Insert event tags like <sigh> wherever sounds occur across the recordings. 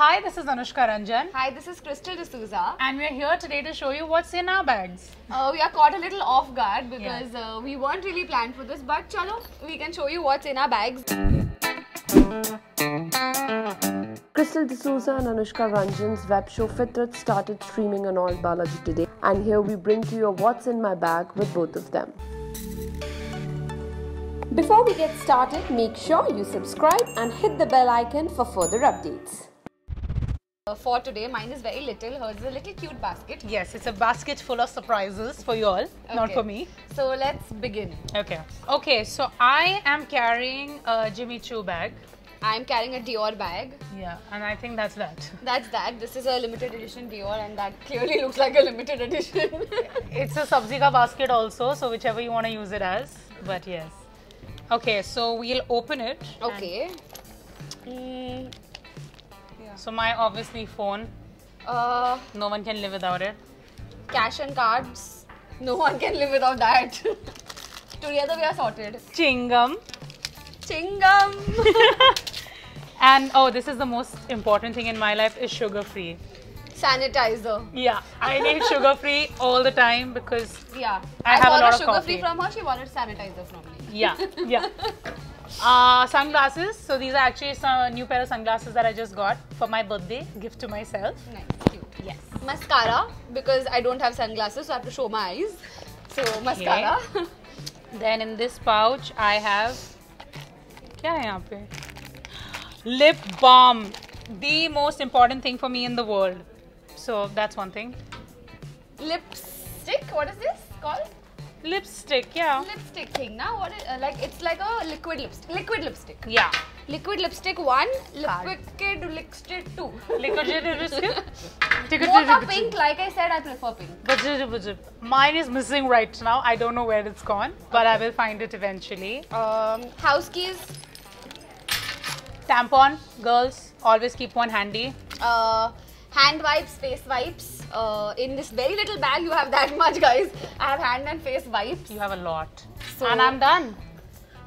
Hi, this is Anushka Ranjan, Hi, this is Krystle D'Souza. and we're here today to show you what's in our bags. Uh, we are caught a little off guard because uh, we weren't really planned for this, but chalo, we can show you what's in our bags. Krystle D'Souza and Anushka Ranjan's web show Fittrat started streaming on Alt Balaji today, and here we bring to you a What's in My Bag with both of them. Before we get started, make sure you subscribe and hit the bell icon for further updates. Uh, for today, mine is very little. Hers is a little cute basket. Yes, it's a basket full of surprises for you all, not for me. So let's begin. Okay. Okay, so I am carrying a Jimmy Choo bag. I'm carrying a Dior bag. Yeah, and I think that's that. <laughs> That's that. This is a limited edition Dior, and that clearly <laughs> looks like a limited edition. <laughs> It's a sabzi ka basket also, so whichever you want to use it as. But yes. Okay, so we'll open it. and- okay. Mm, So my obviously phone. uh, No one can live without it. cash and cards. No one can live without that. <laughs> Together we are sorted. Chingam. Chingam. <laughs> And oh, this is the most important thing in my life is sugar free. Sanitizer. Yeah, I <laughs> need sugar free all the time because Yeah. I have a lot of sugar free from her. She wanted sanitizer from me. yeah, yeah. Uh, sunglasses. So these are actually some new pair of sunglasses that I just got for my birthday gift to myself. Nice, cute. Yes. Mascara because I don't have sunglasses, so I have to show my eyes. So mascara. <laughs> Then in this pouch I have क्या है यहाँ पे? Lip balm. The most important thing for me in the world. So that's one thing. Lipstick. What is this called? Lipstick. Yeah. Lipstick thing. Now what? Is, uh, like it's like a liquid lipstick. Liquid lipstick. Yeah. Liquid lipstick one. Liquid lipstick two. Liquid <laughs> lipstick. Both are pink. Like I said, I prefer pink. Mine is missing right now. I don't know where it's gone, but I will find it eventually. Um, house keys. Tampon, girls, always keep one handy. uh, hand wipes, face wipes. Uh, in this very little bag, you have that <laughs> much, guys. I have hand and face wipes. You have a lot. So- and I'm done.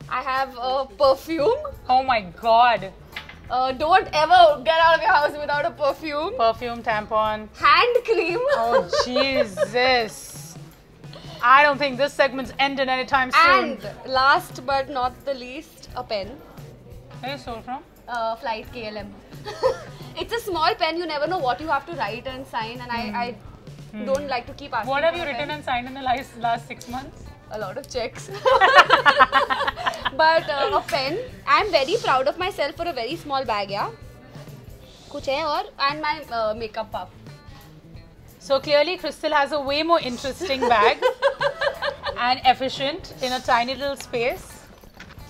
I have uh, perfume. Oh my god. Uh, don't ever get out of your house without a perfume. Perfume, tampon. Hand cream. Oh <laughs> Jesus. I don't think this segment's ending anytime soon. and last but not the least, a pen. Where you stole from? Uh, flight KLM. <laughs> It's a small pen. You never know what you have to write and sign. And mm. I, hmm. I mm. don't like to keep asking. What have you written pen. and signed in the last, last six months? A lot of checks. <laughs> but uh, a pen. I'm very proud of myself for a very small bag, yeah. कुछ है और and my uh, makeup puff. So clearly, Krystle has a way more interesting bag <laughs> and efficient in a tiny little space.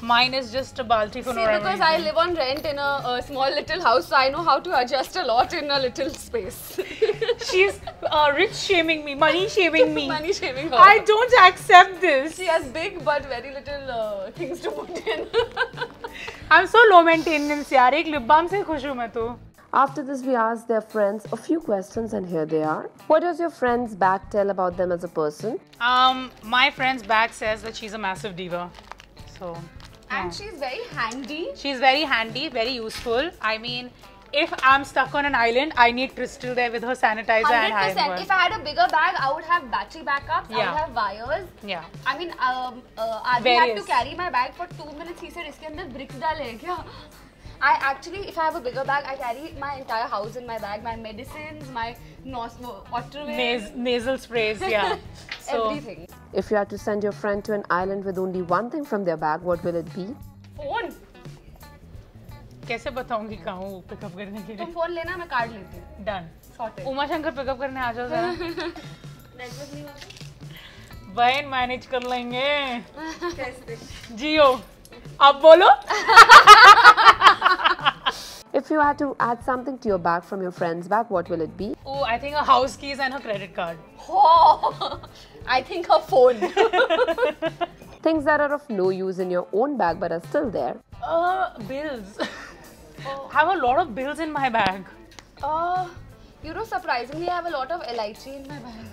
Mine is just a balti See, because I live on rent in a, a, small little house, so I know how to adjust a lot in a little space. <laughs> She's uh, rich shaming me, money shaming me. <laughs> money shaming her. I don't accept this. She has big but very little uh, things to put in. <laughs> I'm so low maintenance, yaar. Ek lip balm se khush hu. After this, we asked their friends a few questions, and here they are. What does your friend's back tell about them as a person? Um, my friend's back says that she's a massive diva. So and she's very handy. She's very handy, very useful. I mean, if I'm stuck on an island, I need Krystle there with her sanitizer 100%. and handbag. If I had a bigger bag, I would have battery backups. Yeah. I would have wires. Yeah. I mean, um, uh, to carry my bag for two minutes. He said, "इसके अंदर bricks डाले क्या?" I actually, if I have a bigger bag, I carry my entire house in my bag, my medicines, my nos- waterways. Nas- nasal sprays, yeah. <laughs> So, Everything. If you had to send your friend to an island with only one thing from their bag, what will it be? Phone. कैसे बताऊंगी कहाँ हूँ pickup करने के तुम लिए phone लेना मैं कार्ड लेती हूँ done Sorted. Uma Shankar pickup करने आ जाओ जरा Network <laughs> नहीं होता? बहन मैनेज कर लेंगे कैसे? जियो अब बोलो <laughs> If you had to add something to your bag from your friend's bag, what will it be? Oh, I think her house keys and her credit card. Oh, I think her phone. <laughs> Things that are of no use in your own bag but are still there. Uh, bills. I have a lot of bills in my bag. Uh, you know, surprisingly, I have a lot of LIG in my bag.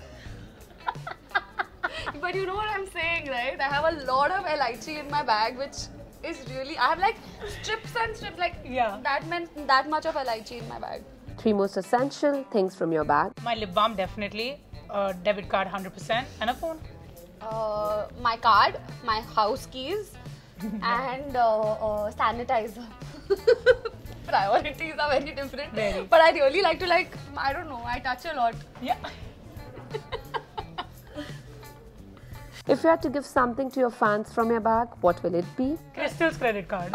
<laughs> but you know what I'm saying, right? I have a lot of LIG in my bag, which is really. I have like strips and strips, like Yeah. that meant that much of LIG in my bag. Three most essential things from your bag. My lip balm definitely, a debit card 100%, and a phone. Uh, my card, my house keys, <laughs> and uh, uh, sanitizer. <laughs> Priorities are very different. Very. But I really like to like I don't know. I touch a lot. Yeah. <laughs> If you had to give something to your fans from your bag, what will it be? Krystle's credit card.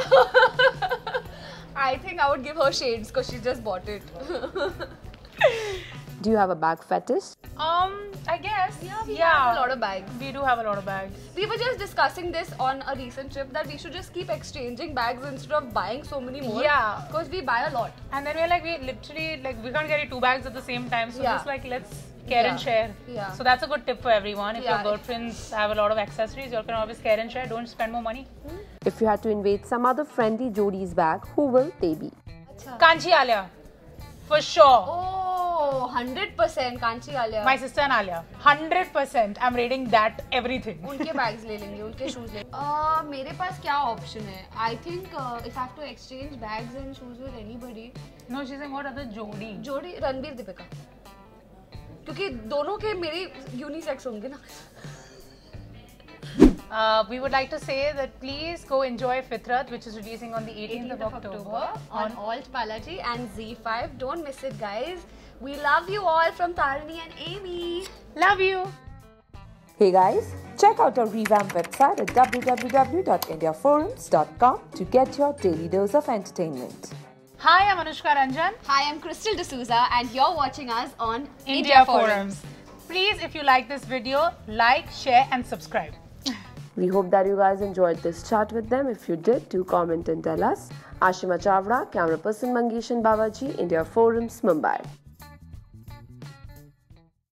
I think I would give her shades because she just bought it. Do you have a bag fetish? um, I guess. yeah, we yeah. have a lot of bags. We do have a lot of bags. We were just discussing this on a recent trip that we should just keep exchanging bags instead of buying so many more. Yeah. Because we buy a lot. And then we're like, we literally, like, we can't carry two bags at the same time. So Yeah. just like, let's care and share. Yeah. So that's a good tip for everyone. If Yeah. your girlfriends have a lot of accessories, you can always care and share. Don't spend more money. Hmm? If you had to invade some other friendly Jodi's bag, who will they be? Kanchi Alia. For sure. Oh, 100% कांची आलिया. My sister and Alia. 100%. I'm rating that everything. उनके bags ले लेंगे उनके shoes ले uh, मेरे पास क्या option है I think if have to exchange bags and shoes with anybody No, she's saying what other जोड़ी? जोड़ी रणबीर दीपिका क्योंकि दोनों के मेरे यूनिसेक्स होंगे ना Uh, we would like to say that please go enjoy Fittrat, which is releasing on the 18th, 18th of October. on Alt Balaji and ZEE5 don't miss it guys we love you all from Tarini and Amy Love you. Hey guys, check out our revamped website at www.indiaforums.com to get your daily dose of entertainment. Hi, I'm Anushka Ranjan. hi I'm Krystle D'Souza and you're watching us on India, Forums. Please, if you like this video, like, share, and subscribe. We hope that you guys enjoyed this chat with them. If you did, do comment and tell us. Ashima Chavra, camera person Mangesh and Babaji, India Forums, Mumbai.